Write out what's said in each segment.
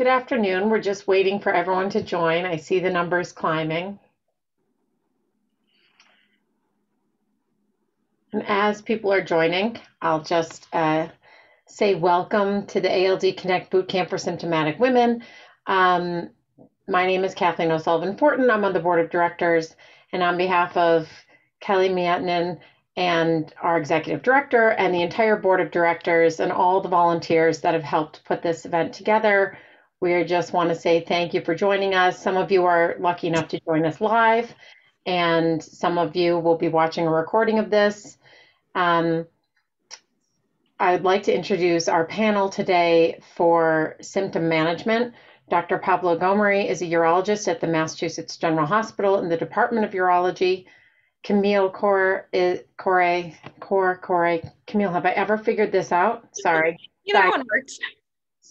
Good afternoon. We're just waiting for everyone to join. I see the numbers climbing. And as people are joining, I'll just uh, say welcome to the ALD Connect Bootcamp for Symptomatic Women. Um, my name is Kathleen O'Sullivan Fortin. I'm on the board of directors, and on behalf of Kelly Miettinen and our executive director and the entire board of directors and all the volunteers that have helped put this event together, we just want to say thank you for joining us. Some of you are lucky enough to join us live, and some of you will be watching a recording of this. Um, I'd like to introduce our panel today for symptom management. Dr. Pablo Gomery is a urologist at the Massachusetts General Hospital in the Department of Urology. Camille Corre, Corre, Corre, Corre. Camille, have I ever figured this out? Sorry. Either one works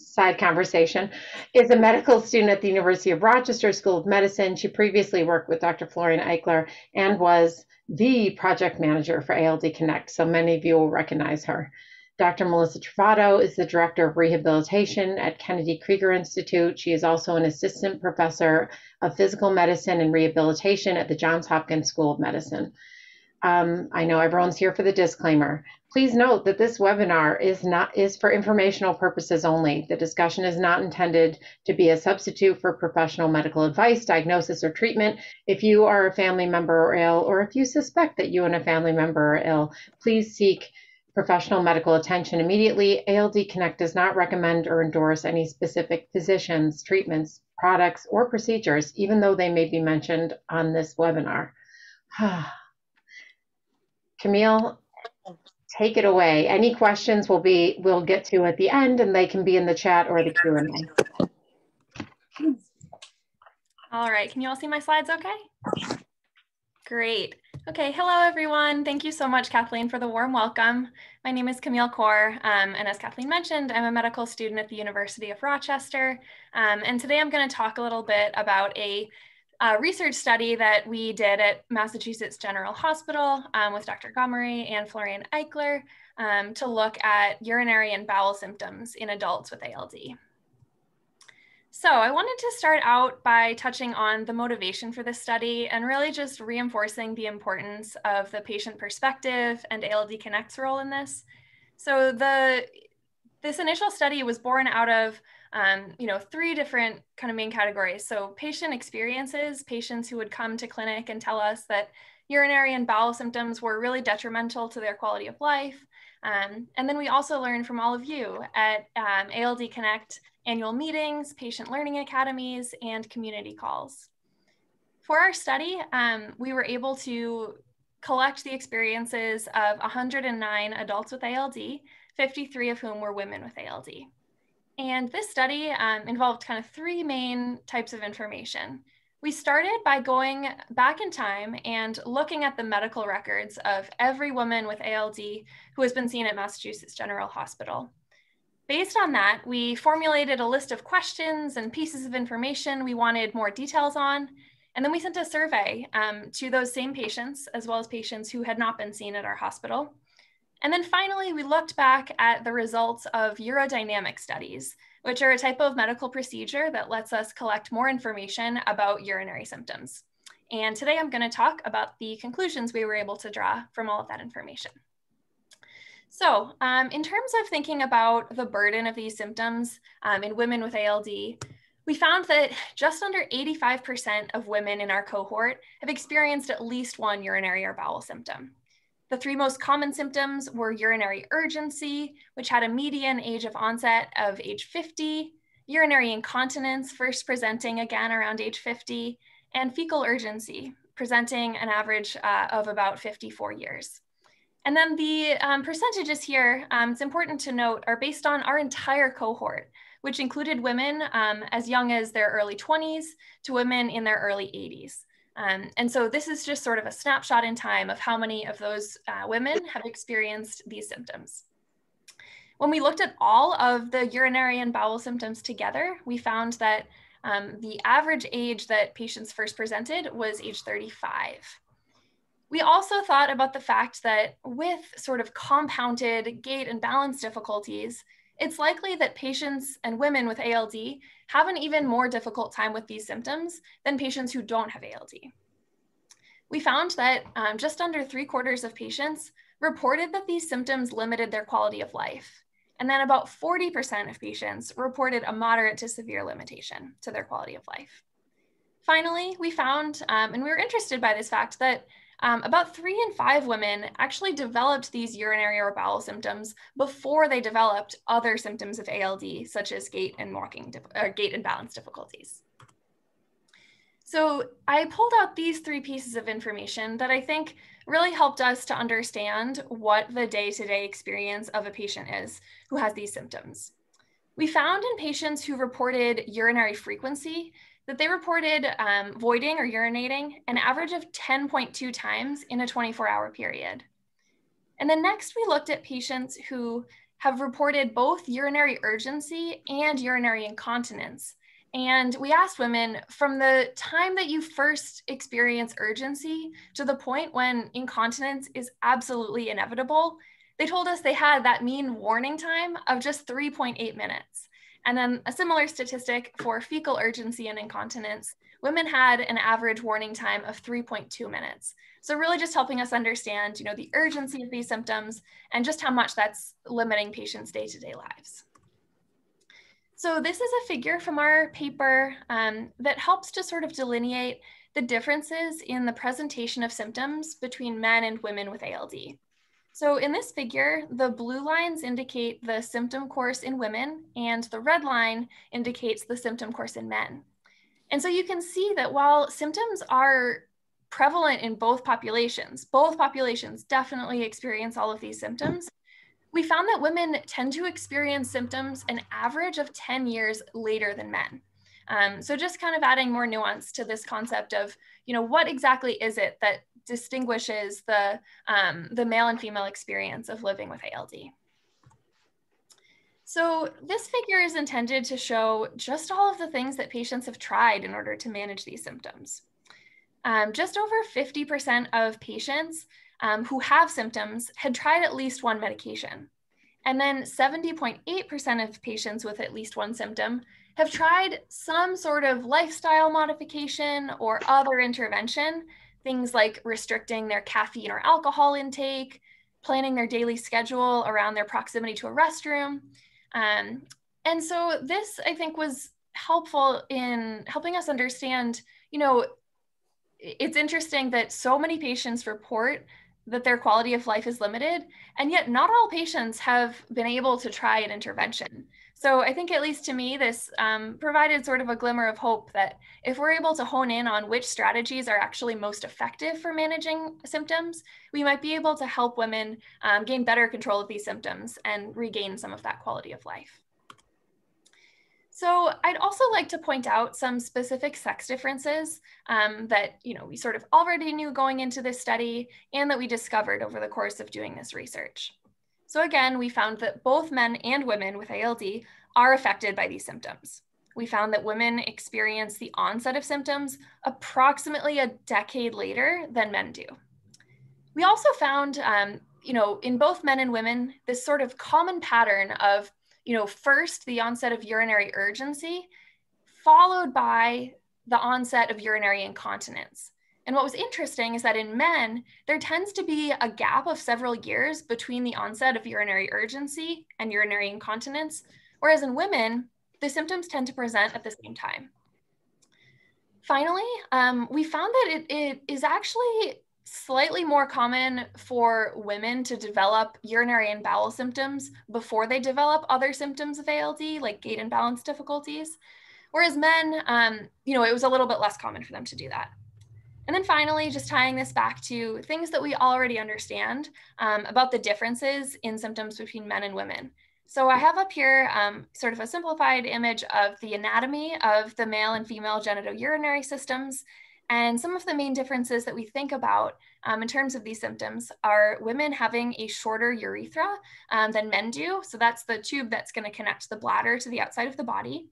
side conversation, is a medical student at the University of Rochester School of Medicine. She previously worked with Dr. Florian Eichler and was the project manager for ALD Connect, so many of you will recognize her. Dr. Melissa Trovato is the Director of Rehabilitation at Kennedy Krieger Institute. She is also an assistant professor of physical medicine and rehabilitation at the Johns Hopkins School of Medicine. Um, I know everyone's here for the disclaimer. Please note that this webinar is not is for informational purposes only. The discussion is not intended to be a substitute for professional medical advice, diagnosis, or treatment. If you are a family member or ill, or if you suspect that you and a family member are ill, please seek professional medical attention immediately. ALD Connect does not recommend or endorse any specific physicians, treatments, products, or procedures, even though they may be mentioned on this webinar. Camille, take it away. Any questions will be we'll get to at the end, and they can be in the chat or the Q and A. All right, can you all see my slides? Okay. Great. Okay, hello everyone. Thank you so much, Kathleen, for the warm welcome. My name is Camille Corre, um, and as Kathleen mentioned, I'm a medical student at the University of Rochester. Um, and today I'm going to talk a little bit about a a research study that we did at Massachusetts General Hospital um, with Dr. Gomery and Florian Eichler um, to look at urinary and bowel symptoms in adults with ALD. So I wanted to start out by touching on the motivation for this study and really just reinforcing the importance of the patient perspective and ALD Connect's role in this. So the this initial study was born out of um, you know, three different kind of main categories. So patient experiences, patients who would come to clinic and tell us that urinary and bowel symptoms were really detrimental to their quality of life. Um, and then we also learned from all of you at um, ALD Connect annual meetings, patient learning academies, and community calls. For our study, um, we were able to collect the experiences of 109 adults with ALD, 53 of whom were women with ALD. And this study um, involved kind of three main types of information. We started by going back in time and looking at the medical records of every woman with ALD who has been seen at Massachusetts General Hospital. Based on that, we formulated a list of questions and pieces of information we wanted more details on. And then we sent a survey um, to those same patients, as well as patients who had not been seen at our hospital. And then finally, we looked back at the results of urodynamic studies, which are a type of medical procedure that lets us collect more information about urinary symptoms. And today I'm going to talk about the conclusions we were able to draw from all of that information. So um, in terms of thinking about the burden of these symptoms um, in women with ALD, we found that just under 85% of women in our cohort have experienced at least one urinary or bowel symptom. The three most common symptoms were urinary urgency, which had a median age of onset of age 50, urinary incontinence, first presenting again around age 50, and fecal urgency, presenting an average uh, of about 54 years. And then the um, percentages here, um, it's important to note, are based on our entire cohort, which included women um, as young as their early 20s to women in their early 80s. Um, and so this is just sort of a snapshot in time of how many of those uh, women have experienced these symptoms. When we looked at all of the urinary and bowel symptoms together, we found that um, the average age that patients first presented was age 35. We also thought about the fact that with sort of compounded gait and balance difficulties, it's likely that patients and women with ALD have an even more difficult time with these symptoms than patients who don't have ALD. We found that um, just under three quarters of patients reported that these symptoms limited their quality of life. And then about 40% of patients reported a moderate to severe limitation to their quality of life. Finally, we found, um, and we were interested by this fact, that um, about three in five women actually developed these urinary or bowel symptoms before they developed other symptoms of ALD, such as gait and walking, or gait and balance difficulties. So I pulled out these three pieces of information that I think really helped us to understand what the day-to-day -day experience of a patient is who has these symptoms. We found in patients who reported urinary frequency that they reported um, voiding or urinating an average of 10.2 times in a 24 hour period. And then next we looked at patients who have reported both urinary urgency and urinary incontinence. And we asked women from the time that you first experience urgency to the point when incontinence is absolutely inevitable, they told us they had that mean warning time of just 3.8 minutes. And then a similar statistic for fecal urgency and incontinence, women had an average warning time of 3.2 minutes. So really just helping us understand, you know, the urgency of these symptoms and just how much that's limiting patients' day-to-day lives. So this is a figure from our paper um, that helps to sort of delineate the differences in the presentation of symptoms between men and women with ALD. So in this figure, the blue lines indicate the symptom course in women and the red line indicates the symptom course in men. And so you can see that while symptoms are prevalent in both populations, both populations definitely experience all of these symptoms, we found that women tend to experience symptoms an average of 10 years later than men. Um, so just kind of adding more nuance to this concept of, you know, what exactly is it that distinguishes the, um, the male and female experience of living with ALD. So this figure is intended to show just all of the things that patients have tried in order to manage these symptoms. Um, just over 50% of patients um, who have symptoms had tried at least one medication. And then 70.8% of patients with at least one symptom have tried some sort of lifestyle modification or other intervention, things like restricting their caffeine or alcohol intake, planning their daily schedule around their proximity to a restroom. Um, and so this, I think, was helpful in helping us understand, you know, it's interesting that so many patients report that their quality of life is limited, and yet not all patients have been able to try an intervention. So I think, at least to me, this um, provided sort of a glimmer of hope that if we're able to hone in on which strategies are actually most effective for managing symptoms, we might be able to help women um, gain better control of these symptoms and regain some of that quality of life. So I'd also like to point out some specific sex differences um, that you know we sort of already knew going into this study and that we discovered over the course of doing this research. So again, we found that both men and women with ALD are affected by these symptoms. We found that women experience the onset of symptoms approximately a decade later than men do. We also found, um, you know, in both men and women, this sort of common pattern of, you know, first the onset of urinary urgency, followed by the onset of urinary incontinence. And what was interesting is that in men, there tends to be a gap of several years between the onset of urinary urgency and urinary incontinence, whereas in women, the symptoms tend to present at the same time. Finally, um, we found that it, it is actually slightly more common for women to develop urinary and bowel symptoms before they develop other symptoms of ALD, like gait and balance difficulties. Whereas men, um, you know, it was a little bit less common for them to do that. And then finally, just tying this back to things that we already understand um, about the differences in symptoms between men and women. So I have up here um, sort of a simplified image of the anatomy of the male and female genitourinary systems. And some of the main differences that we think about um, in terms of these symptoms are women having a shorter urethra um, than men do. So that's the tube that's going to connect the bladder to the outside of the body.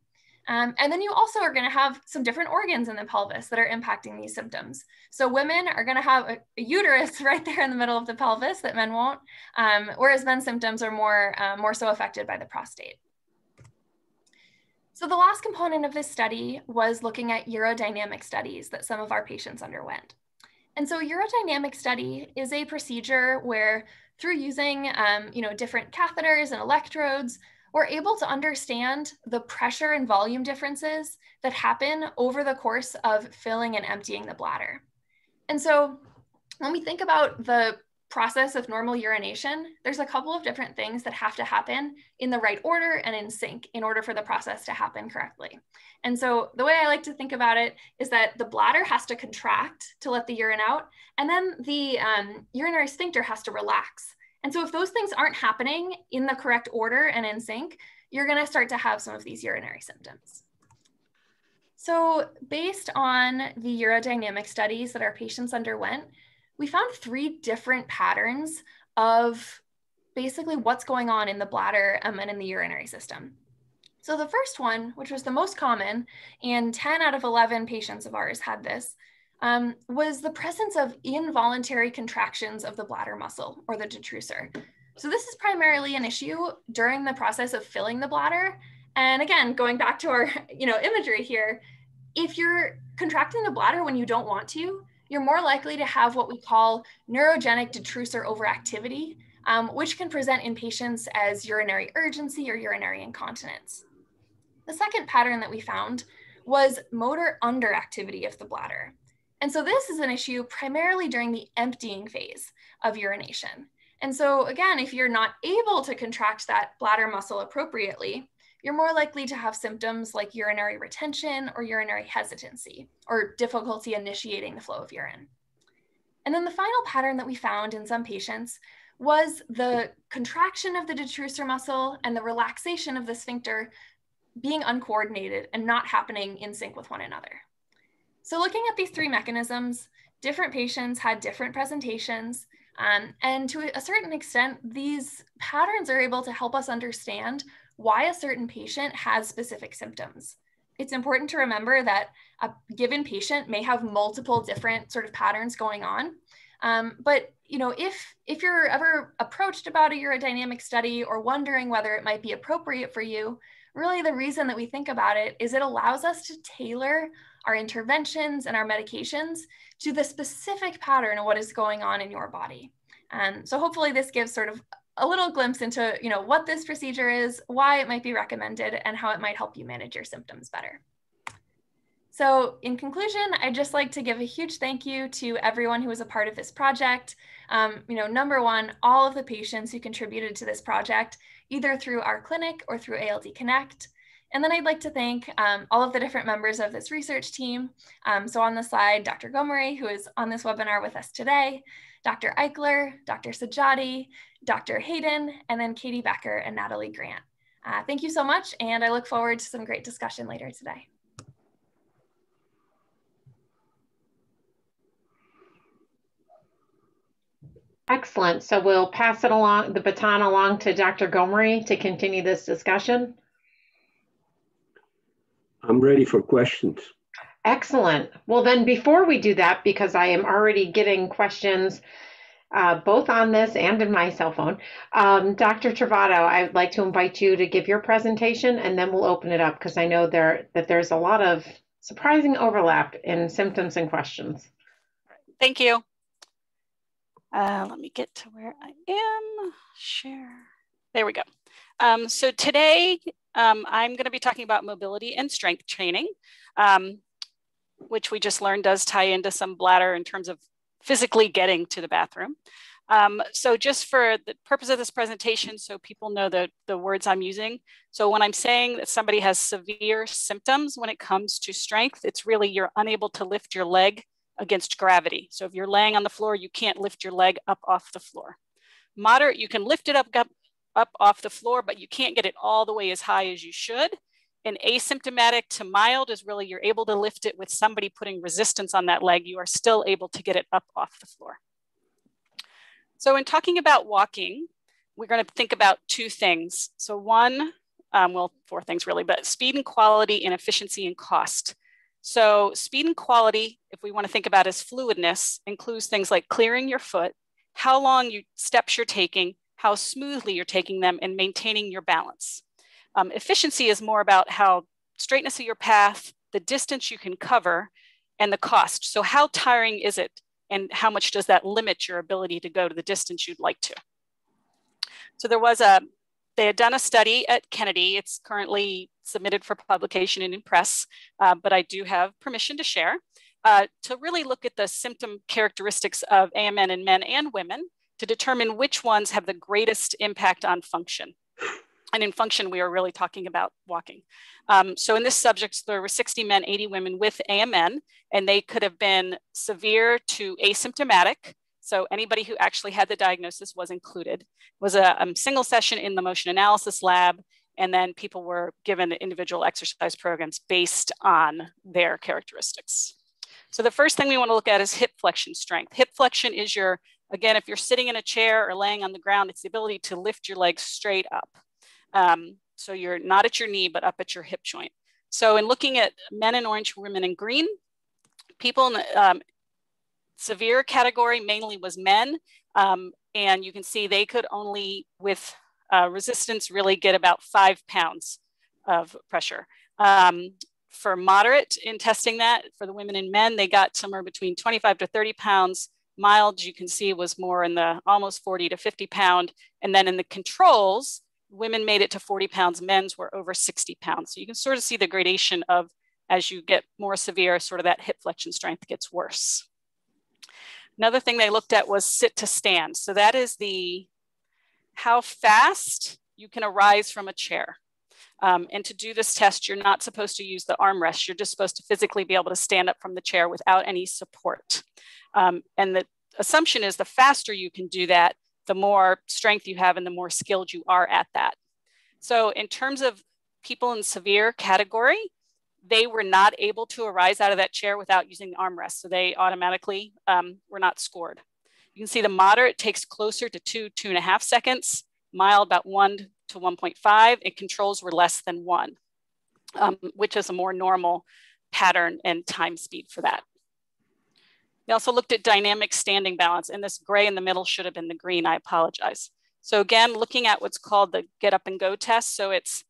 Um, and then you also are going to have some different organs in the pelvis that are impacting these symptoms. So women are going to have a, a, uterus right there in the middle of the pelvis that men won't, um, whereas men's symptoms are more, uh, more so affected by the prostate. So the last component of this study was looking at urodynamic studies that some of our patients underwent. And so urodynamic study is a procedure where through using um, you know, different catheters and electrodes, we're able to understand the pressure and volume differences that happen over the course of filling and emptying the bladder. And so when we think about the process of normal urination, there's a couple of different things that have to happen in the right order and in sync in order for the process to happen correctly. And so the way I like to think about it is that the bladder has to contract to let the urine out, and then the um, urinary sphincter has to relax. And so if those things aren't happening in the correct order and in sync, you're gonna start to have some of these urinary symptoms. So based on the urodynamic studies that our patients underwent, we found three different patterns of basically what's going on in the bladder and in the urinary system. So the first one, which was the most common, and 10 out of 11 patients of ours had this, um, was the presence of involuntary contractions of the bladder muscle or the detrusor. So this is primarily an issue during the process of filling the bladder. And again, going back to our you know, imagery here, if you're contracting the bladder when you don't want to, you're more likely to have what we call neurogenic detrusor overactivity, um, which can present in patients as urinary urgency or urinary incontinence. The second pattern that we found was motor underactivity of the bladder. And so this is an issue primarily during the emptying phase of urination. And so again, if you're not able to contract that bladder muscle appropriately, you're more likely to have symptoms like urinary retention or urinary hesitancy, or difficulty initiating the flow of urine. And then the final pattern that we found in some patients was the contraction of the detrusor muscle and the relaxation of the sphincter being uncoordinated and not happening in sync with one another. So looking at these three mechanisms, different patients had different presentations, um, and to a certain extent, these patterns are able to help us understand why a certain patient has specific symptoms. It's important to remember that a given patient may have multiple different sort of patterns going on. Um, but you know, if if you're ever approached about a urodynamic study or wondering whether it might be appropriate for you, really the reason that we think about it is it allows us to tailor our interventions and our medications to the specific pattern of what is going on in your body. Um, so hopefully this gives sort of a little glimpse into you know what this procedure is, why it might be recommended, and how it might help you manage your symptoms better. So in conclusion, I'd just like to give a huge thank you to everyone who was a part of this project. Um, you know, number one, all of the patients who contributed to this project, either through our clinic or through ALD Connect. And then I'd like to thank um, all of the different members of this research team. Um, so on the slide, Dr. Gomery, who is on this webinar with us today, Dr. Eichler, Dr. Sajati, Dr. Hayden, and then Katie Becker and Natalie Grant. Uh, thank you so much, and I look forward to some great discussion later today. Excellent. So we'll pass it along, the baton along to Dr. Gomery to continue this discussion. I'm ready for questions. Excellent. Well, then before we do that, because I am already getting questions uh, both on this and in my cell phone, um, Dr. Trovato, I would like to invite you to give your presentation and then we'll open it up because I know there that there's a lot of surprising overlap in symptoms and questions. Thank you. Uh, let me get to where I am. Share. There we go. Um, so today um, I'm going to be talking about mobility and strength training. Um, which we just learned does tie into some bladder in terms of physically getting to the bathroom. Um, so just for the purpose of this presentation, so people know the, the words I'm using. So when I'm saying that somebody has severe symptoms when it comes to strength, it's really you're unable to lift your leg against gravity. So if you're laying on the floor, you can't lift your leg up off the floor. Moderate, you can lift it up, up, up off the floor, but you can't get it all the way as high as you should. And asymptomatic to mild is really you're able to lift it with somebody putting resistance on that leg. You are still able to get it up off the floor. So in talking about walking, we're going to think about two things. So one, um, well, four things really, but speed and quality and efficiency and cost. So speed and quality, if we want to think about as fluidness, includes things like clearing your foot, how long you steps you're taking, how smoothly you're taking them, and maintaining your balance. Um, efficiency is more about how straightness of your path, the distance you can cover, and the cost. So how tiring is it? And how much does that limit your ability to go to the distance you'd like to? So there was a, they had done a study at Kennedy. It's currently submitted for publication and in press, uh, but I do have permission to share, uh, to really look at the symptom characteristics of AMN in men and women to determine which ones have the greatest impact on function. And in function, we are really talking about walking. Um, so in this subject, there were 60 men, 80 women with AMN, and they could have been severe to asymptomatic. So anybody who actually had the diagnosis was included. It was a um, single session in the motion analysis lab, and then people were given individual exercise programs based on their characteristics. So the first thing we want to look at is hip flexion strength. Hip flexion is your, again, if you're sitting in a chair or laying on the ground, it's the ability to lift your legs straight up. Um, so you're not at your knee, but up at your hip joint. So in looking at men in orange, women in green, people in the um, severe category mainly was men. Um, and you can see they could only, with uh, resistance, really get about five pounds of pressure. Um, for moderate in testing that, for the women and men, they got somewhere between 25 to 30 pounds. Mild, you can see, was more in the almost 40 to 50 pound. And then in the controls, women made it to 40 pounds, men's were over 60 pounds. So you can sort of see the gradation of as you get more severe, sort of that hip flexion strength gets worse. Another thing they looked at was sit to stand. So that is the how fast you can arise from a chair. Um, and to do this test, you're not supposed to use the armrest. You're just supposed to physically be able to stand up from the chair without any support. Um, and the assumption is the faster you can do that, the more strength you have and the more skilled you are at that. So in terms of people in severe category, they were not able to arise out of that chair without using the armrest. So they automatically um, were not scored. You can see the moderate takes closer to two, two and a half seconds, mild about one to 1.5, and controls were less than one, um, which is a more normal pattern and time speed for that. They also looked at dynamic standing balance and this gray in the middle should have been the green, I apologize. So again, looking at what's called the get up and go test. So it's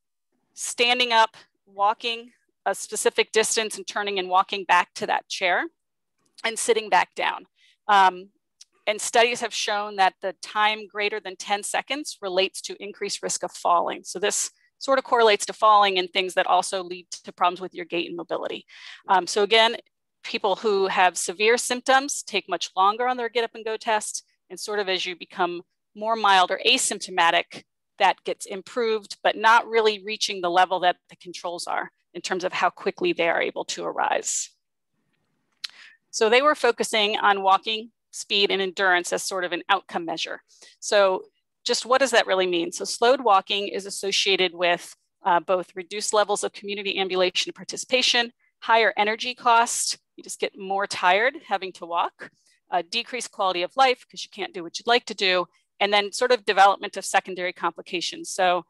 standing up, walking a specific distance and turning and walking back to that chair and sitting back down. Um, and studies have shown that the time greater than 10 seconds relates to increased risk of falling. So this sort of correlates to falling and things that also lead to problems with your gait and mobility. Um, so again, people who have severe symptoms take much longer on their get up and go test. And sort of as you become more mild or asymptomatic, that gets improved, but not really reaching the level that the controls are in terms of how quickly they are able to arise. So they were focusing on walking speed and endurance as sort of an outcome measure. So just what does that really mean? So slowed walking is associated with uh, both reduced levels of community ambulation participation, higher energy cost, you just get more tired having to walk, uh, decreased quality of life because you can't do what you'd like to do, and then sort of development of secondary complications. So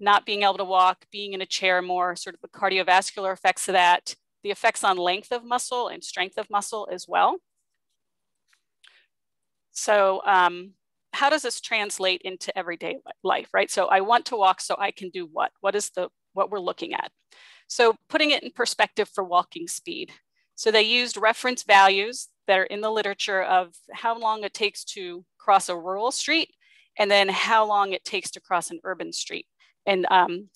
not being able to walk, being in a chair more, sort of the cardiovascular effects of that, the effects on length of muscle and strength of muscle as well. So um, how does this translate into everyday life, right? So I want to walk so I can do what? What is the, what we're looking at? So putting it in perspective for walking speed. So they used reference values that are in the literature of how long it takes to cross a rural street and then how long it takes to cross an urban street. And um,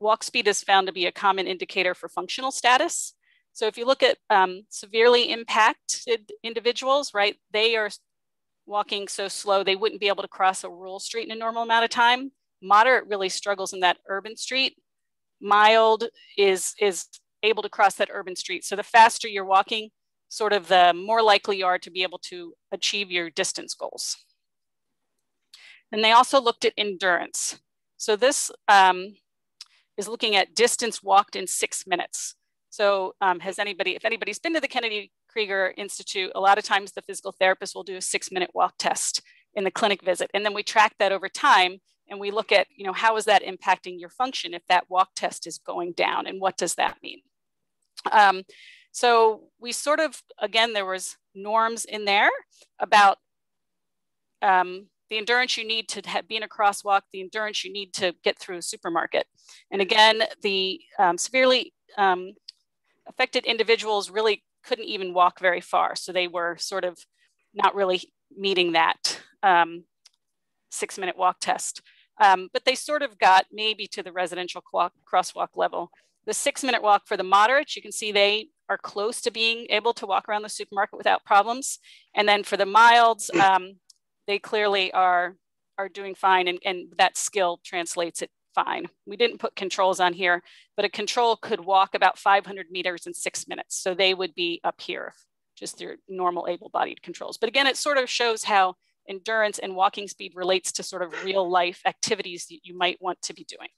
walk speed is found to be a common indicator for functional status. So if you look at um, severely impacted individuals, right, they are walking so slow they wouldn't be able to cross a rural street in a normal amount of time. Moderate really struggles in that urban street. Mild is, is able to cross that urban street. So the faster you're walking, sort of the more likely you are to be able to achieve your distance goals. And they also looked at endurance. So this um, is looking at distance walked in six minutes. So um, has anybody, if anybody's been to the Kennedy Krieger Institute, a lot of times the physical therapist will do a six minute walk test in the clinic visit. And then we track that over time and we look at, you know, how is that impacting your function if that walk test is going down and what does that mean? Um, so we sort of, again, there was norms in there about um, the endurance you need to have, be in a crosswalk, the endurance you need to get through a supermarket. And again, the um, severely um, affected individuals really couldn't even walk very far. So they were sort of not really meeting that um, six minute walk test. Um, but they sort of got maybe to the residential crosswalk level. The six minute walk for the moderates, you can see they are close to being able to walk around the supermarket without problems. And then for the milds, um, they clearly are, are doing fine and, and that skill translates it fine. We didn't put controls on here, but a control could walk about 500 meters in six minutes. So they would be up here, just their normal able-bodied controls. But again, it sort of shows how endurance and walking speed relates to sort of real life activities that you might want to be doing.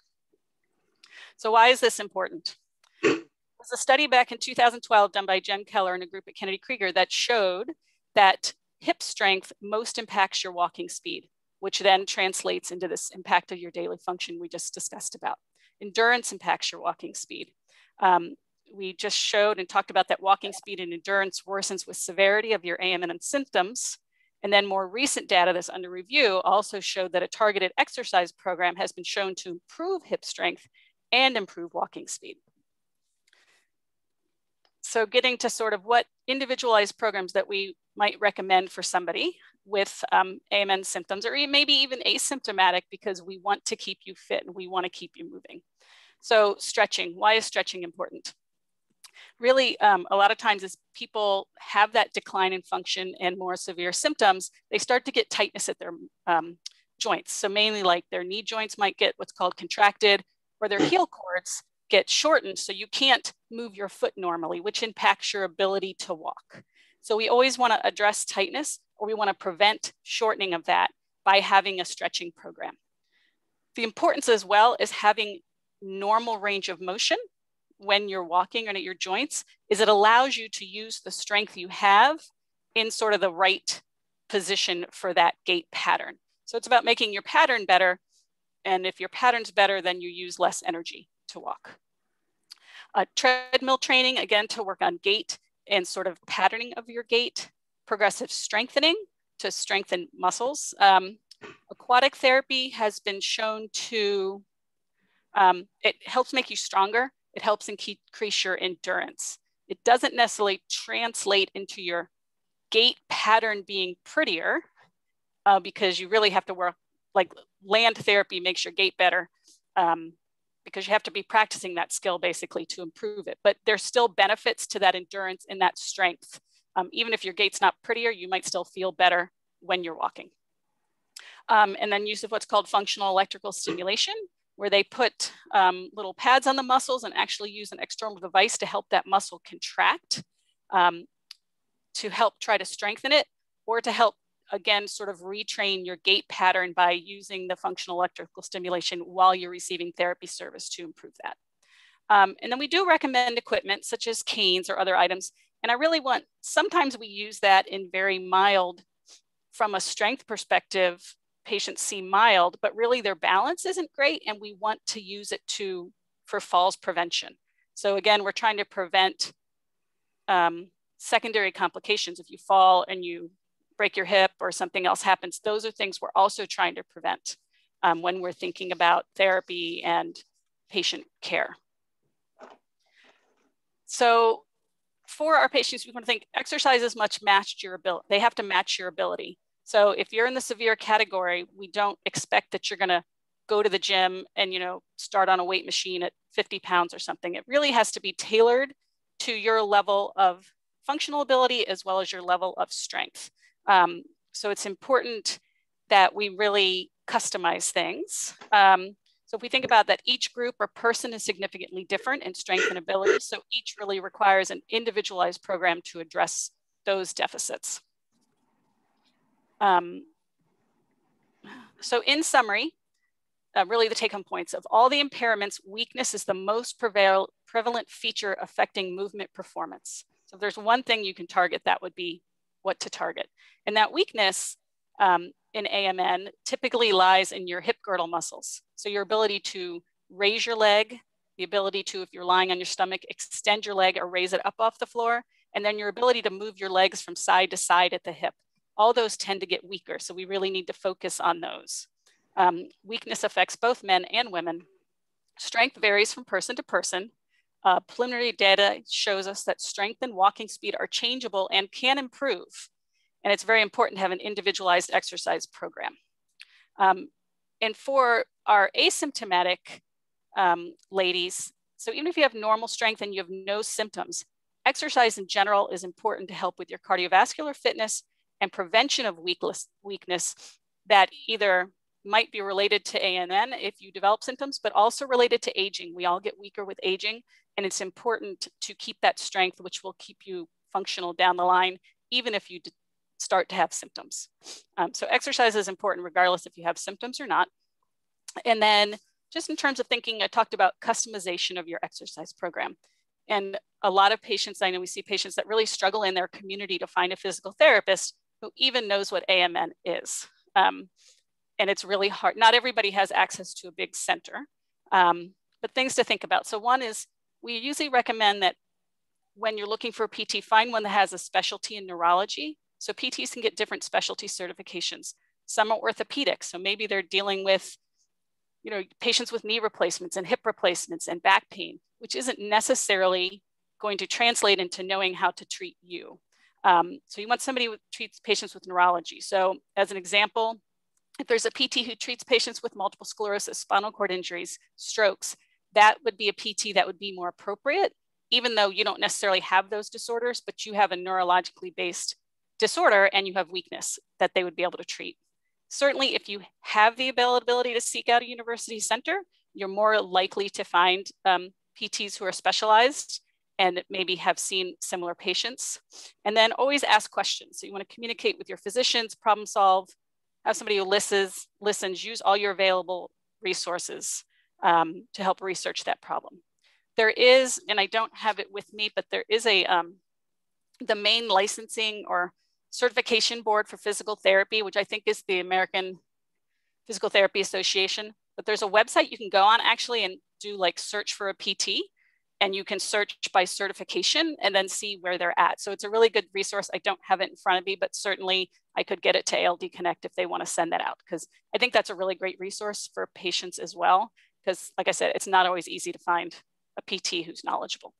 So why is this important? was a study back in 2012 done by Jen Keller and a group at Kennedy Krieger that showed that hip strength most impacts your walking speed, which then translates into this impact of your daily function we just discussed about. Endurance impacts your walking speed. Um, we just showed and talked about that walking speed and endurance worsens with severity of your AMN symptoms. And then more recent data that's under review also showed that a targeted exercise program has been shown to improve hip strength and improve walking speed. So getting to sort of what individualized programs that we might recommend for somebody with um, AMN symptoms or maybe even asymptomatic because we want to keep you fit and we want to keep you moving. So stretching, why is stretching important? Really, um, a lot of times as people have that decline in function and more severe symptoms, they start to get tightness at their um, joints. So mainly like their knee joints might get what's called contracted or their heel cords get shortened so you can't move your foot normally, which impacts your ability to walk. So we always want to address tightness or we want to prevent shortening of that by having a stretching program. The importance as well is having normal range of motion when you're walking and at your joints is it allows you to use the strength you have in sort of the right position for that gait pattern. So it's about making your pattern better. And if your pattern's better, then you use less energy to walk. Uh, treadmill training, again, to work on gait and sort of patterning of your gait. Progressive strengthening to strengthen muscles. Um, aquatic therapy has been shown to, um, it helps make you stronger. It helps increase your endurance. It doesn't necessarily translate into your gait pattern being prettier uh, because you really have to work like land therapy makes your gait better. Um, because you have to be practicing that skill basically to improve it. But there's still benefits to that endurance and that strength. Um, even if your gait's not prettier, you might still feel better when you're walking. Um, and then use of what's called functional electrical stimulation, where they put um, little pads on the muscles and actually use an external device to help that muscle contract um, to help try to strengthen it or to help again, sort of retrain your gait pattern by using the functional electrical stimulation while you're receiving therapy service to improve that. Um, and then we do recommend equipment such as canes or other items. And I really want, sometimes we use that in very mild, from a strength perspective, patients seem mild, but really their balance isn't great. And we want to use it to, for falls prevention. So again, we're trying to prevent um, secondary complications. If you fall and you break your hip or something else happens, those are things we're also trying to prevent um, when we're thinking about therapy and patient care. So for our patients, we want to think exercises must match your ability. They have to match your ability. So if you're in the severe category, we don't expect that you're going to go to the gym and you know start on a weight machine at 50 pounds or something. It really has to be tailored to your level of functional ability as well as your level of strength. Um, so it's important that we really customize things. Um, so if we think about that, each group or person is significantly different in strength and ability. So each really requires an individualized program to address those deficits. Um, so in summary, uh, really the take home points of all the impairments, weakness is the most prevalent feature affecting movement performance. So if there's one thing you can target, that would be what to target. And that weakness um, in AMN typically lies in your hip girdle muscles. So your ability to raise your leg, the ability to, if you're lying on your stomach, extend your leg or raise it up off the floor, and then your ability to move your legs from side to side at the hip. All those tend to get weaker, so we really need to focus on those. Um, weakness affects both men and women. Strength varies from person to person. Uh, preliminary data shows us that strength and walking speed are changeable and can improve. And it's very important to have an individualized exercise program. Um, and for our asymptomatic um, ladies, so even if you have normal strength and you have no symptoms, exercise in general is important to help with your cardiovascular fitness and prevention of weakness, weakness that either might be related to AMN if you develop symptoms, but also related to aging. We all get weaker with aging, and it's important to keep that strength, which will keep you functional down the line, even if you start to have symptoms. Um, so exercise is important regardless if you have symptoms or not. And then just in terms of thinking, I talked about customization of your exercise program. And a lot of patients, I know we see patients that really struggle in their community to find a physical therapist who even knows what AMN is. Um, and it's really hard. Not everybody has access to a big center, um, but things to think about. So one is we usually recommend that when you're looking for a PT, find one that has a specialty in neurology. So PTs can get different specialty certifications. Some are orthopedic, so maybe they're dealing with you know, patients with knee replacements and hip replacements and back pain, which isn't necessarily going to translate into knowing how to treat you. Um, so you want somebody who treats patients with neurology. So as an example, if there's a PT who treats patients with multiple sclerosis, spinal cord injuries, strokes, that would be a PT that would be more appropriate, even though you don't necessarily have those disorders, but you have a neurologically based disorder and you have weakness that they would be able to treat. Certainly, if you have the availability to seek out a university center, you're more likely to find um, PTs who are specialized and maybe have seen similar patients. And then always ask questions. So you want to communicate with your physicians, problem solve, have somebody who listens, listens, use all your available resources um, to help research that problem. There is, and I don't have it with me, but there is a, um, the main licensing or certification board for physical therapy, which I think is the American Physical Therapy Association. But there's a website you can go on actually and do like search for a PT and you can search by certification and then see where they're at. So it's a really good resource. I don't have it in front of me, but certainly I could get it to ALD Connect if they want to send that out because I think that's a really great resource for patients as well. Because like I said, it's not always easy to find a PT who's knowledgeable.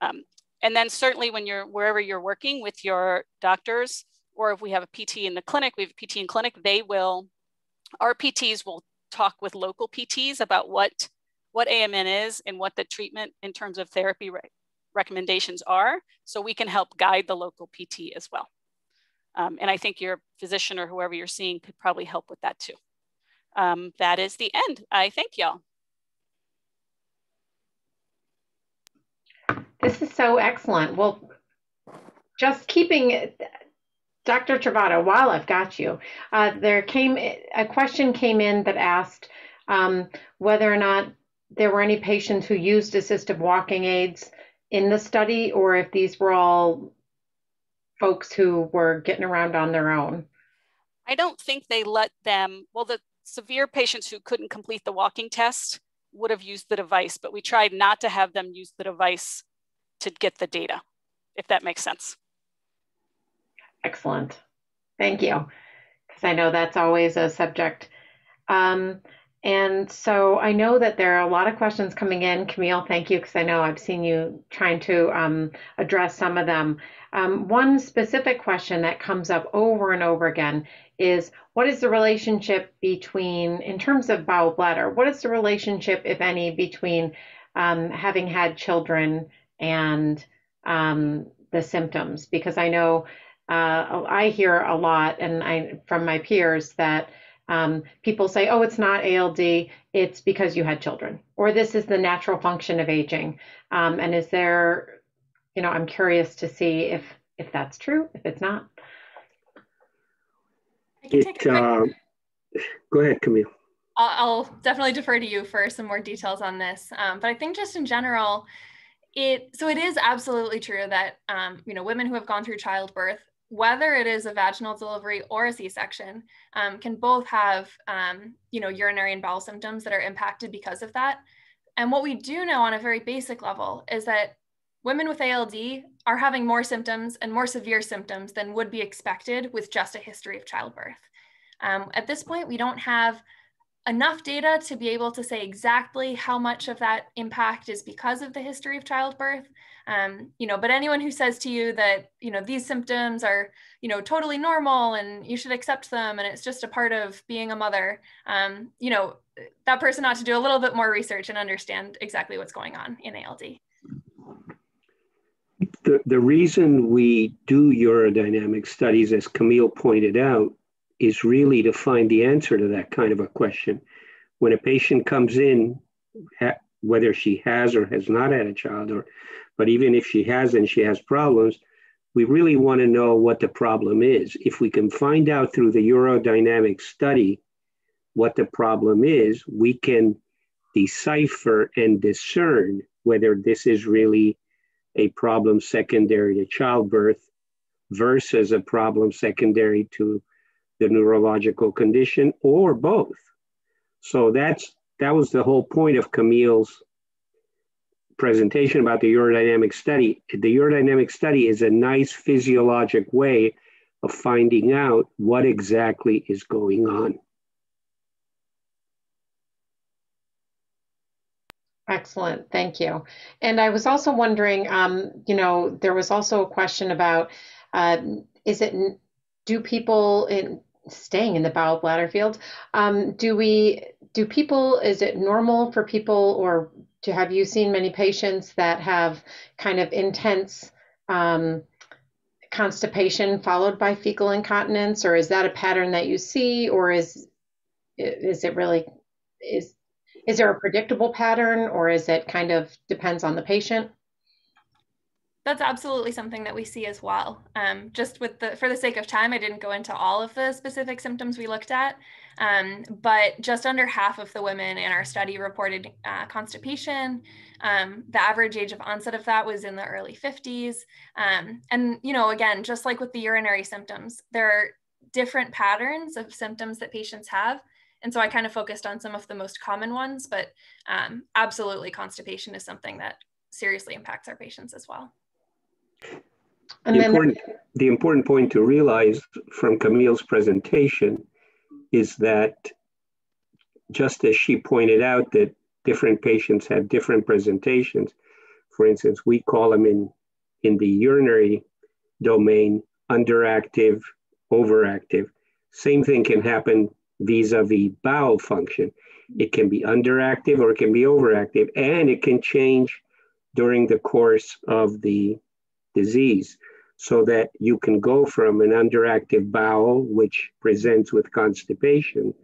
Um, and then certainly when you're wherever you're working with your doctors, or if we have a PT in the clinic, we have a PT in clinic, they will, our PTs will talk with local PTs about what what AMN is and what the treatment in terms of therapy re recommendations are, so we can help guide the local PT as well. Um, and I think your physician or whoever you're seeing could probably help with that too. Um, that is the end. I thank y'all. This is so excellent. Well, just keeping Dr. Trovato, while I've got you, uh, there came a question came in that asked um, whether or not there were any patients who used assistive walking aids in the study or if these were all folks who were getting around on their own. I don't think they let them, well, the severe patients who couldn't complete the walking test would have used the device, but we tried not to have them use the device to get the data, if that makes sense. Excellent. Thank you. Because I know that's always a subject. Um, and so I know that there are a lot of questions coming in. Camille, thank you, because I know I've seen you trying to um, address some of them. Um, one specific question that comes up over and over again is what is the relationship between, in terms of bowel bladder, what is the relationship, if any, between um, having had children and um, the symptoms? Because I know uh, I hear a lot and I, from my peers that um, people say, oh, it's not ALD, it's because you had children, or this is the natural function of aging. Um, and is there, you know, I'm curious to see if if that's true, if it's not. It, uh, go ahead, Camille. I'll, definitely defer to you for some more details on this. Um, but I think just in general, it so it is absolutely true that um, you know women who have gone through childbirth whether it is a vaginal delivery or a C-section, um, can both have, um, you know, urinary and bowel symptoms that are impacted because of that. And what we do know on a very basic level is that women with ALD are having more symptoms and more severe symptoms than would be expected with just a history of childbirth. Um, at this point, we don't have enough data to be able to say exactly how much of that impact is because of the history of childbirth. Um, you know, but anyone who says to you that, you know, these symptoms are, you know, totally normal and you should accept them and it's just a part of being a mother, um, you know, that person ought to do a little bit more research and understand exactly what's going on in ALD. The, the reason we do urodynamic studies, as Camille pointed out, is really to find the answer to that kind of a question. When a patient comes in, whether she has or has not had a child, or but even if she has and she has problems, we really want to know what the problem is. If we can find out through the urodynamic study what the problem is, we can decipher and discern whether this is really a problem secondary to childbirth versus a problem secondary to the neurological condition or both. So that's that was the whole point of Camille's presentation about the urodynamic study. The urodynamic study is a nice physiologic way of finding out what exactly is going on. Excellent, thank you. And I was also wondering, um, you know, there was also a question about, uh, is it, do people in staying in the bowel bladder field, um, do we, do people, is it normal for people or to have you seen many patients that have kind of intense um, constipation followed by fecal incontinence, or is that a pattern that you see, or is is it really is is there a predictable pattern, or is it kind of depends on the patient? That's absolutely something that we see as well. Um, just with the, for the sake of time, I didn't go into all of the specific symptoms we looked at, um, but just under half of the women in our study reported uh, constipation. Um, the average age of onset of that was in the early 50s. Um, and, you know, again, just like with the urinary symptoms, there are different patterns of symptoms that patients have. And so I kind of focused on some of the most common ones, but um, absolutely constipation is something that seriously impacts our patients as well. And the, then, important, the important point to realize from Camille's presentation is that just as she pointed out that different patients have different presentations, for instance, we call them in, in the urinary domain underactive, overactive. Same thing can happen vis-a-vis bowel function. It can be underactive or it can be overactive, and it can change during the course of the disease so that you can go from an underactive bowel, which presents with constipation,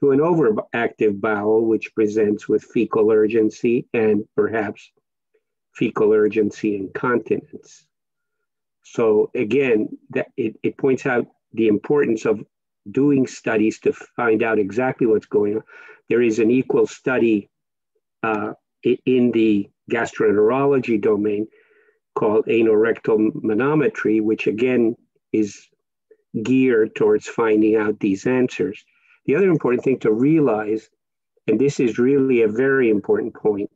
to an overactive bowel, which presents with fecal urgency and perhaps fecal urgency incontinence. So again, that it, it points out the importance of doing studies to find out exactly what's going on. There is an equal study uh, in the gastroenterology domain called anorectal manometry, which again is geared towards finding out these answers. The other important thing to realize, and this is really a very important point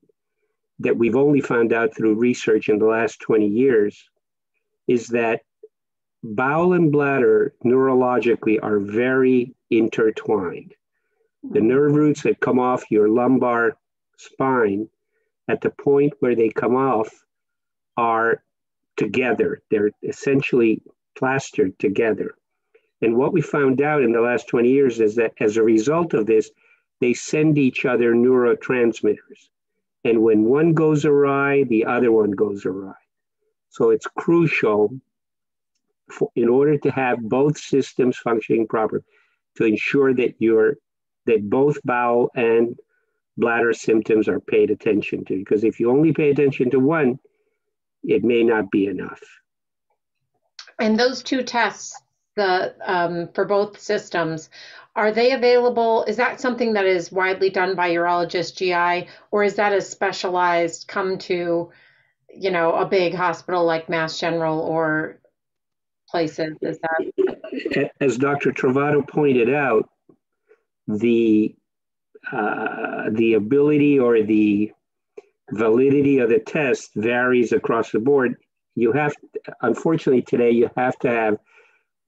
that we've only found out through research in the last 20 years, is that bowel and bladder neurologically are very intertwined. The mm-hmm. nerve roots that come off your lumbar spine at the point where they come off are together. They're essentially plastered together. And what we found out in the last 20 years is that as a result of this, they send each other neurotransmitters. And when one goes awry, the other one goes awry. So it's crucial for, in order to have both systems functioning properly to ensure that you're that both bowel and bladder symptoms are paid attention to. Because if you only pay attention to one, it may not be enough. And those two tests, the um, for both systems, are they available? Is that something that is widely done by urologist GI, or is that a specialized come to, you know, a big hospital like Mass General or places? Is that as Dr. Trovato pointed out, the uh, the ability or the validity of the test varies across the board. You have, unfortunately, today you have to have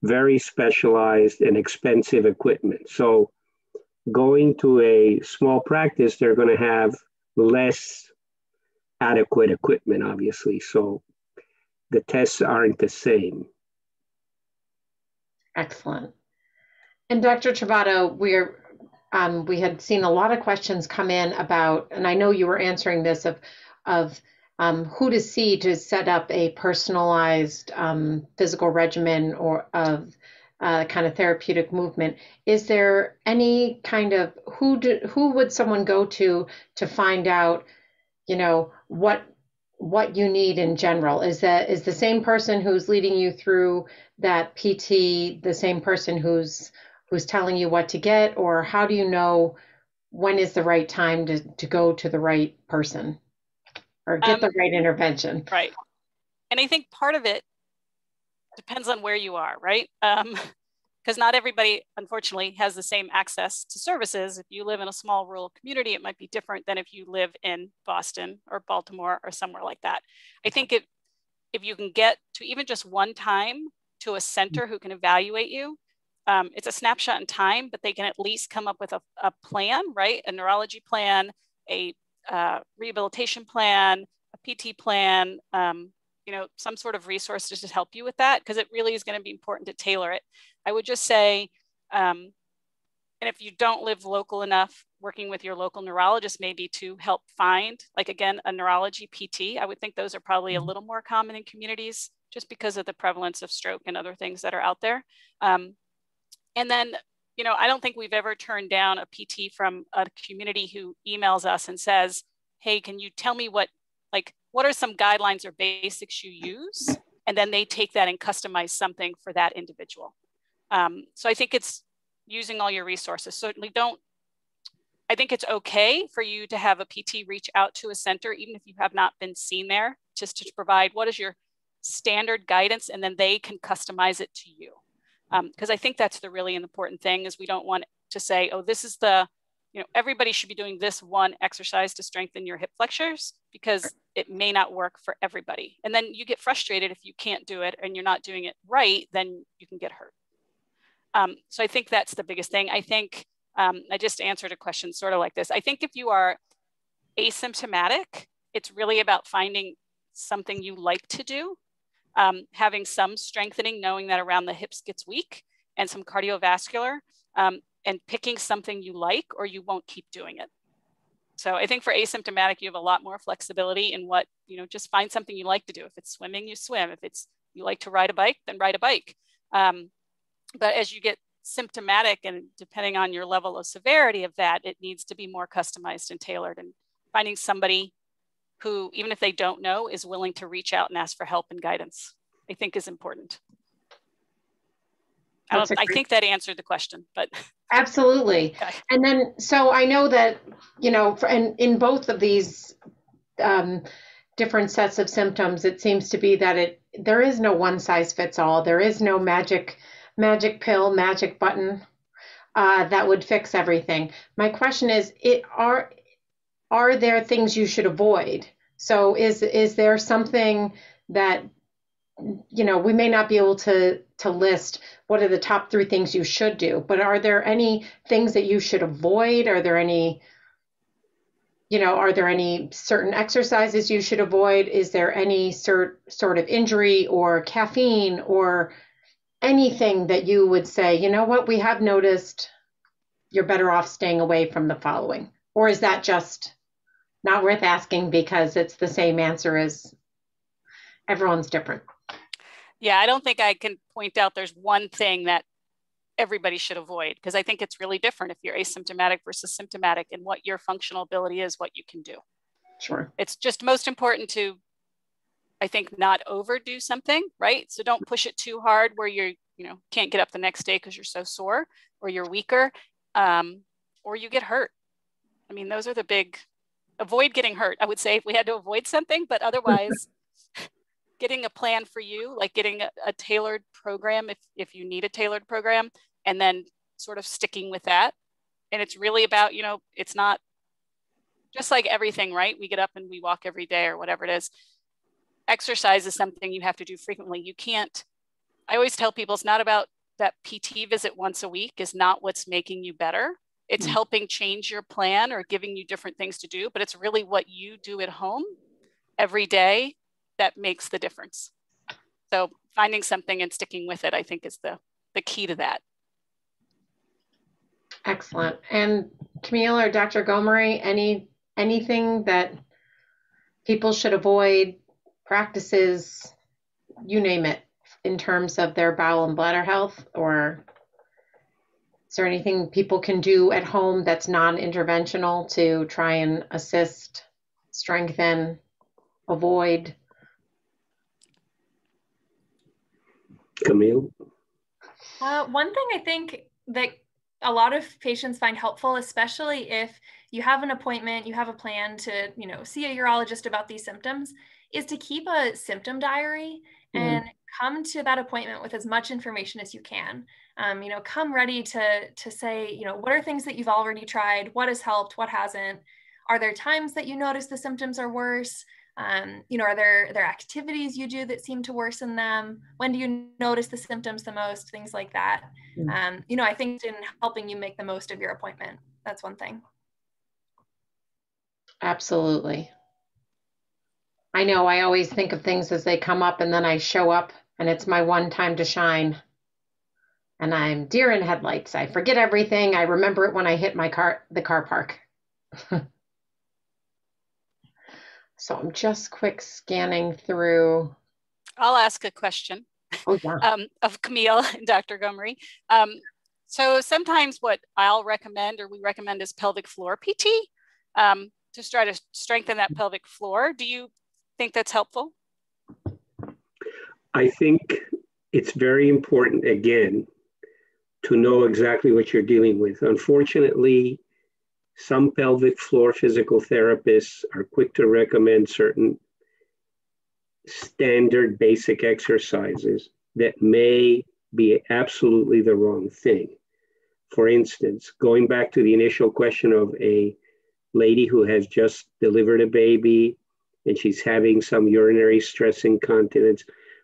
very specialized and expensive equipment. So going to a small practice, they're going to have less adequate equipment, obviously. So the tests aren't the same. Excellent. And Dr. Trovato, we're um, we had seen a lot of questions come in about, and I know you were answering this of of um, who to see to set up a personalized um, physical regimen or of uh, kind of therapeutic movement. Is there any kind of who do, who would someone go to to find out, you know, what what you need in general? Is that is the same person who's leading you through that PT the same person who's who's telling you what to get, or how do you know when is the right time to, to go to the right person or get um, the right intervention? Right. And I think part of it depends on where you are, right? Um, because not everybody, unfortunately, has the same access to services. If you live in a small rural community, it might be different than if you live in Boston or Baltimore or somewhere like that. I think if, if you can get to even just one time to a center who can evaluate you, um, it's a snapshot in time, but they can at least come up with a, a plan, right? A neurology plan, a uh, rehabilitation plan, a PT plan, um, you know, some sort of resources to help you with that because it really is going to be important to tailor it. I would just say, um, and if you don't live local enough, working with your local neurologist maybe to help find, like again, a neurology PT. I would think those are probably a mm-hmm. little more common in communities just because of the prevalence of stroke and other things that are out there. Um, and then, you know, I don't think we've ever turned down a PT from a community who emails us and says, hey, can you tell me what, like, what are some guidelines or basics you use? And then they take that and customize something for that individual. Um, so I think it's using all your resources. Certainly don't, I think it's okay for you to have a PT reach out to a center, even if you have not been seen there, just to provide what is your standard guidance, and then they can customize it to you. Because um, I think that's the really important thing is we don't want to say, oh, this is the, you know, everybody should be doing this one exercise to strengthen your hip flexors because it may not work for everybody. And then you get frustrated if you can't do it and you're not doing it right, then you can get hurt. Um, so I think that's the biggest thing. I think um, I just answered a question sort of like this. I think if you are asymptomatic, it's really about finding something you like to do, um, having some strengthening, knowing that around the hips gets weak, and some cardiovascular, um, and picking something you like or you won't keep doing it. So I think for asymptomatic, you have a lot more flexibility in what, you know, just find something you like to do. If it's swimming, you swim. If it's you like to ride a bike, then ride a bike. Um, but as you get symptomatic and depending on your level of severity of that, it needs to be more customized and tailored and finding somebody who, even if they don't know, is willing to reach out and ask for help and guidance, I think is important. I, I, think that answered the question, but absolutely. Okay. And then, so I know that you know, for, and in both of these um, different sets of symptoms, it seems to be that it there is no one size fits all. There is no magic magic pill, magic button uh, that would fix everything. My question is, it are are there things you should avoid? So is is there something that you know we may not be able to to list what are the top three things you should do, but are there any things that you should avoid? Are there any you know, are there any certain exercises you should avoid? Is there any cert, sort of injury or caffeine or anything that you would say, you know what, we have noticed you're better off staying away from the following? Or is that just not worth asking because it's the same answer as everyone's different? Yeah, I don't think I can point out there's one thing that everybody should avoid because I think it's really different if you're asymptomatic versus symptomatic and what your functional ability is, what you can do. Sure. It's just most important to I think not overdo something, right? So don't push it too hard where you're, you know, can't get up the next day because you're so sore or you're weaker um, or you get hurt. I mean, those are the big, avoid getting hurt. I would say if we had to avoid something, but otherwise getting a plan for you, like getting a, a tailored program if, if you need a tailored program and then sort of sticking with that. And it's really about, you know, it's not just like everything, right? We get up and we walk every day or whatever it is exercise is something you have to do frequently. You can't, I always tell people it's not about that PT visit once a week is not what's making you better. It's mm-hmm. helping change your plan or giving you different things to do, but it's really what you do at home every day that makes the difference. So finding something and sticking with it, I think, is the, the key to that. Excellent. And Camille or Dr. Gomery, any anything that people should avoid, practices, you name it, in terms of their bowel and bladder health? Or is there anything people can do at home that's non-interventional to try and assist, strengthen, avoid? Camille? Uh, one thing I think that a lot of patients find helpful, especially if you have an appointment, you have a plan to, you know, see a urologist about these symptoms, is to keep a symptom diary mm-hmm. and come to that appointment with as much information as you can. Um, you know, come ready to to say, you know, what are things that you've already tried? What has helped? What hasn't? Are there times that you notice the symptoms are worse? Um, you know, are there are there activities you do that seem to worsen them? When do you notice the symptoms the most? Things like that. Mm. Um, you know, I think in helping you make the most of your appointment. That's one thing. Absolutely. I know I always think of things as they come up and then I show up and it's my one time to shine. And I'm deer in headlights. I forget everything. I remember it when I hit my car the car park. So I'm just quick scanning through. I'll ask a question oh, yeah. um, of Camille and Dr. Gomery. Um, so sometimes what I'll recommend or we recommend is pelvic floor PT um, to try to strengthen that pelvic floor. Do you think that's helpful? I think it's very important, again, to know exactly what you're dealing with. Unfortunately, some pelvic floor physical therapists are quick to recommend certain standard basic exercises that may be absolutely the wrong thing. For instance, going back to the initial question of a lady who has just delivered a baby and she's having some urinary stress incontinence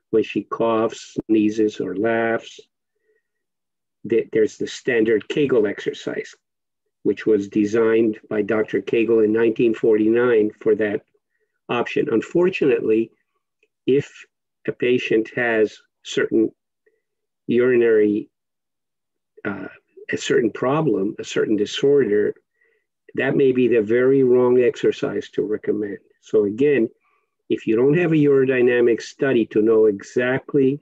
when she coughs, sneezes, or laughs, there's the standard Kegel exercise which was designed by Dr. Kegel in 1949 for that option. Unfortunately, if a patient has certain urinary, uh, a certain problem, a certain disorder, that may be the very wrong exercise to recommend. So again, if you don't have a urodynamic study to know exactly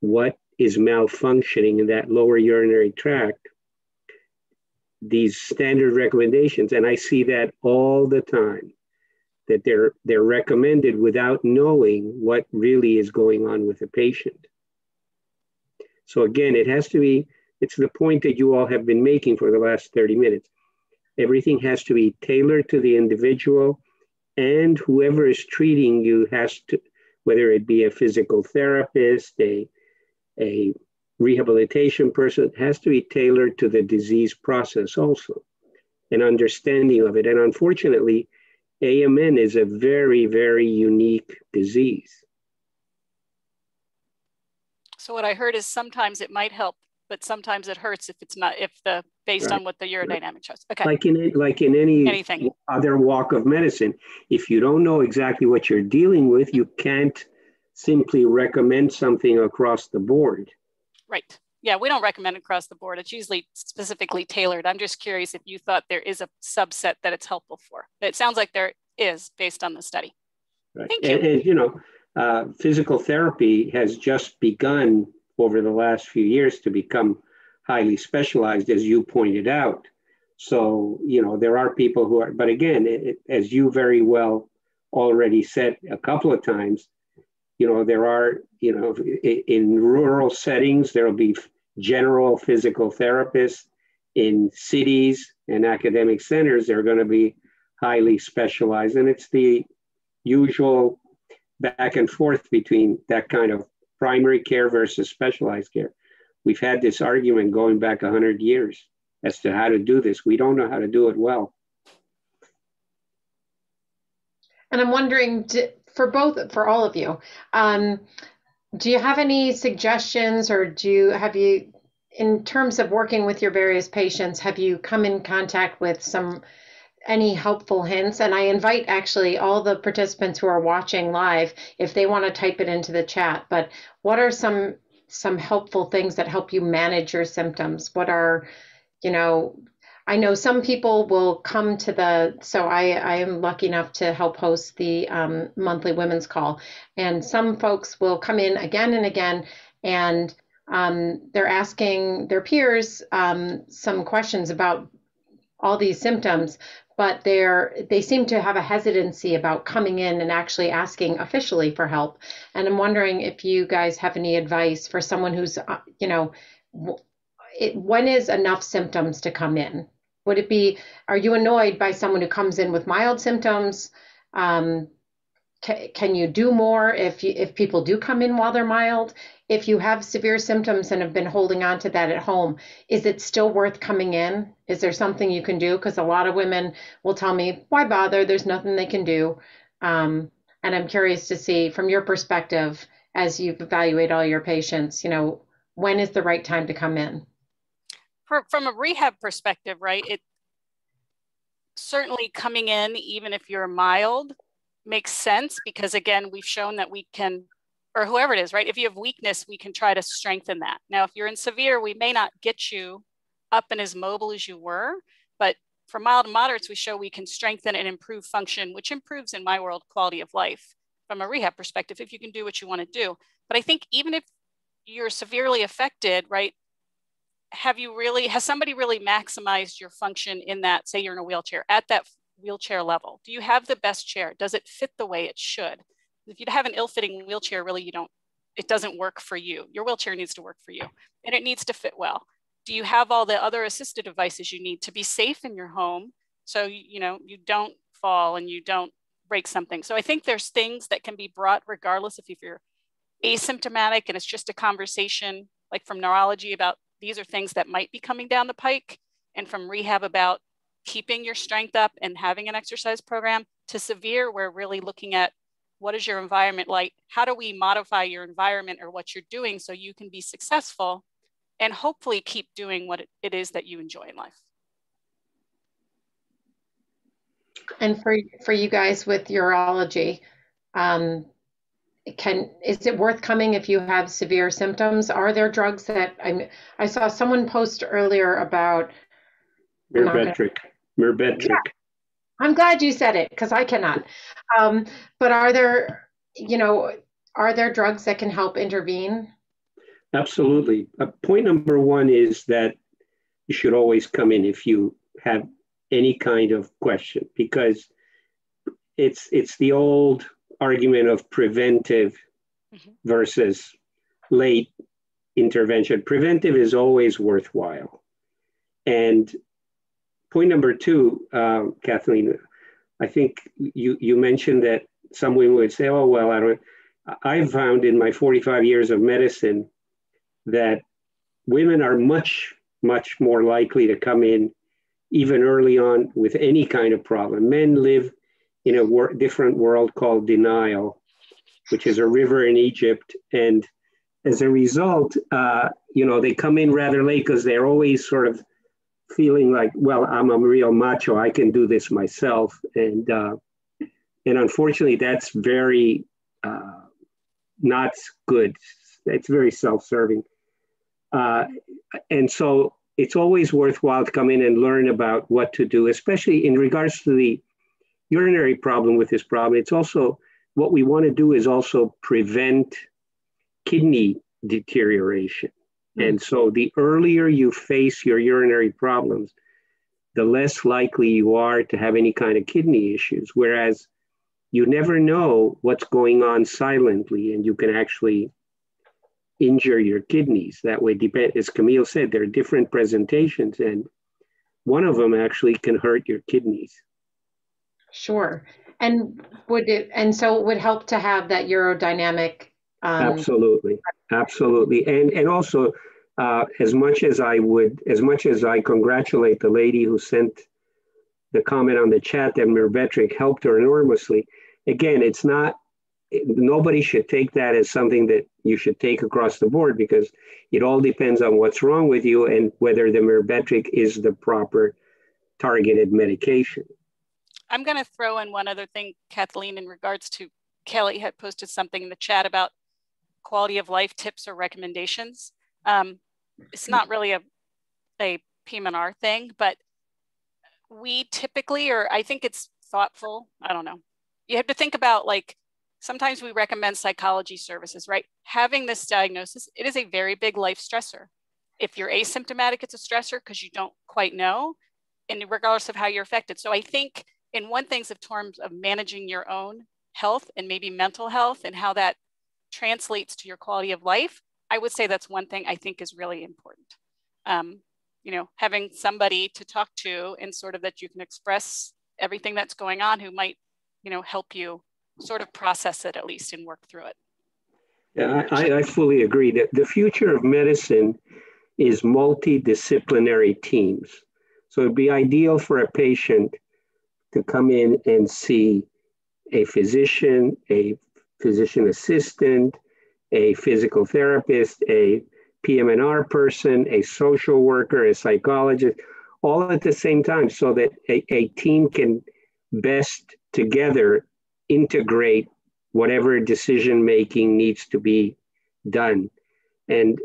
what is malfunctioning in that lower urinary tract, these standard recommendations, and I see that all the time, that they're they're recommended without knowing what really is going on with the patient. So again, it has to be, it's the point that you all have been making for the last 30 minutes. Everything has to be tailored to the individual, and whoever is treating you has to, whether it be a physical therapist, a, a rehabilitation person has to be tailored to the disease process also, an understanding of it. And unfortunately, AMN is a very, very unique disease. So what I heard is sometimes it might help, but sometimes it hurts if it's not if the based right. on what the urodynamic shows. Okay. Like in like in any Anything. other walk of medicine, if you don't know exactly what you're dealing with, you can't simply recommend something across the board. Right. Yeah, we don't recommend across the board. It's usually specifically tailored. I'm just curious if you thought there is a subset that it's helpful for. It sounds like there is based on the study. Right. Thank you. And, and you know, uh, physical therapy has just begun over the last few years to become highly specialized, as you pointed out. So, you know, there are people who are, but again, it, as you very well already said a couple of times, you know, there are, you know, in rural settings, there'll be general physical therapists. In cities and academic centers, they're going to be highly specialized. And it's the usual back and forth between that kind of primary care versus specialized care. We've had this argument going back 100 years as to how to do this. We don't know how to do it well. And I'm wondering, for both for all of you um, do you have any suggestions or do you have you in terms of working with your various patients, have you come in contact with some any helpful hints? And I invite actually all the participants who are watching live, if they want to type it into the chat. But what are some some helpful things that help you manage your symptoms? What are, you know, I know some people will come to the, so I, I am lucky enough to help host the um, monthly women's call. And some folks will come in again and again and um, they're asking their peers um, some questions about all these symptoms, but they're they seem to have a hesitancy about coming in and actually asking officially for help. And I'm wondering if you guys have any advice for someone who's, uh, you know, it, when is enough symptoms to come in? Would it be, are you annoyed by someone who comes in with mild symptoms? Um, can, can you do more if you, if people do come in while they're mild? if you have severe symptoms and have been holding on to that at home, is it still worth coming in? Is there something you can do? Because a lot of women will tell me, why bother? There's nothing they can do. Um, and I'm curious to see from your perspective, as you evaluate all your patients, you know, when is the right time to come in? For, from a rehab perspective, right, it certainly coming in, even if you're mild, makes sense because again, we've shown that we can or whoever it is, right? If you have weakness, we can try to strengthen that. Now, if you're in severe, we may not get you up and as mobile as you were, but for mild and moderates, we show we can strengthen and improve function, which improves in my world quality of life from a rehab perspective, if you can do what you want to do. But I think even if you're severely affected, right? Have you really, has somebody really maximized your function in that, say you're in a wheelchair, at that wheelchair level? Do you have the best chair? Does it fit the way it should? if you have an ill-fitting wheelchair, really you don't, it doesn't work for you. Your wheelchair needs to work for you and it needs to fit well. Do you have all the other assisted devices you need to be safe in your home? So, you know, you don't fall and you don't break something. So I think there's things that can be brought regardless if you're asymptomatic and it's just a conversation like from neurology about these are things that might be coming down the pike and from rehab about keeping your strength up and having an exercise program to severe, we're really looking at what is your environment like? How do we modify your environment or what you're doing so you can be successful and hopefully keep doing what it is that you enjoy in life? And for for you guys with urology, um, can is it worth coming if you have severe symptoms? Are there drugs that I I saw someone post earlier about Myrbetriq. Myrbetriq. Yeah. I'm glad you said it because I cannot. Um, but are there, you know, are there drugs that can help intervene? Absolutely. Uh, point number one is that you should always come in if you have any kind of question because it's it's the old argument of preventive mm-hmm. versus late intervention. Preventive is always worthwhile. And point number two, uh, Kathleen, I think you, you mentioned that some women would say, oh, well, I don't, I've found in my 45 years of medicine that women are much, much more likely to come in even early on with any kind of problem. Men live in a wor- different world called denial, which is a river in Egypt. And as a result, uh, you know, they come in rather late because they're always sort of feeling like, well, I'm a real macho. I can do this myself, and uh, and unfortunately, that's very uh, not good. It's very self-serving, uh, and so it's always worthwhile to come in and learn about what to do, especially in regards to the urinary problem with this problem. It's also what we want to do is also prevent kidney deterioration. Hmm. And so the earlier you face your urinary problems, the less likely you are to have any kind of kidney issues. Whereas you never know what's going on silently, and you can actually injure your kidneys. That way, depend, as Camille said, there are different presentations, and one of them actually can hurt your kidneys. Sure. And would it, and so it would help to have that urodynamic. Um, Absolutely. Absolutely. And, and also, uh, as much as I would, as much as I congratulate the lady who sent the comment on the chat that Myrbetriq helped her enormously, again, it's not nobody should take that as something that you should take across the board because it all depends on what's wrong with you and whether the myrbetriq is the proper targeted medication. I'm going to throw in one other thing, Kathleen, in regards to Kelly had posted something in the chat about quality of life tips or recommendations. Um, it's not really a, a PM&R thing, but we typically, or I think it's thoughtful, I don't know. You have to think about like, sometimes we recommend psychology services, right? Having this diagnosis, it is a very big life stressor. If you're asymptomatic, it's a stressor because you don't quite know, and regardless of how you're affected. So I think in one things of terms of managing your own health and maybe mental health and how that translates to your quality of life, I would say that's one thing I think is really important. Um, you know, having somebody to talk to and sort of that you can express everything that's going on who might, you know, help you sort of process it at least and work through it. Yeah, I, I fully agree that the future of medicine is multidisciplinary teams. So it'd be ideal for a patient to come in and see a physician, a physician assistant, a physical therapist, a PM&R person, a social worker, a psychologist, all at the same time so that a, a team can best together integrate whatever decision making needs to be done. And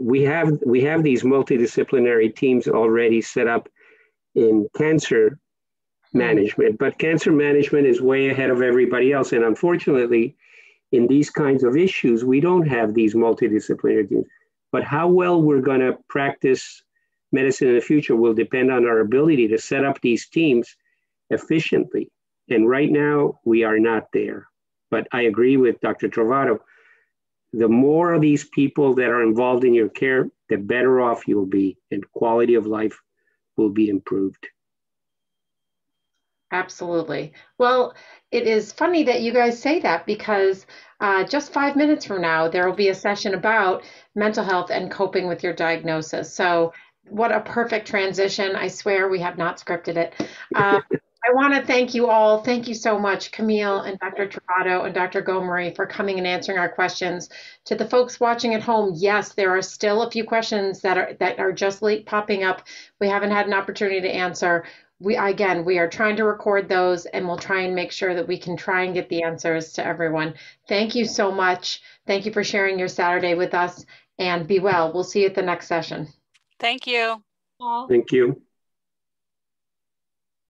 we have we have these multidisciplinary teams already set up in cancer management, but cancer management is way ahead of everybody else. And unfortunately, in these kinds of issues, we don't have these multidisciplinary teams. But how well we're going to practice medicine in the future will depend on our ability to set up these teams efficiently. And right now, we are not there. But I agree with Dr. Trovato. The more of these people that are involved in your care, the better off you'll be, and quality of life will be improved. Absolutely. Well, it is funny that you guys say that because uh, just five minutes from now, there will be a session about mental health and coping with your diagnosis. So, what a perfect transition. I swear we have not scripted it. Uh, I want to thank you all. Thank you so much, Camille and Dr. Trovato and Dr. Gomery, for coming and answering our questions. To the folks watching at home, yes, there are still a few questions that are that are just late popping up. We haven't had an opportunity to answer we again we are trying to record those and we'll try and make sure that we can try and get the answers to everyone. Thank you so much. Thank you for sharing your saturday with us and be well. We'll see you at the next session. Thank you. Thank you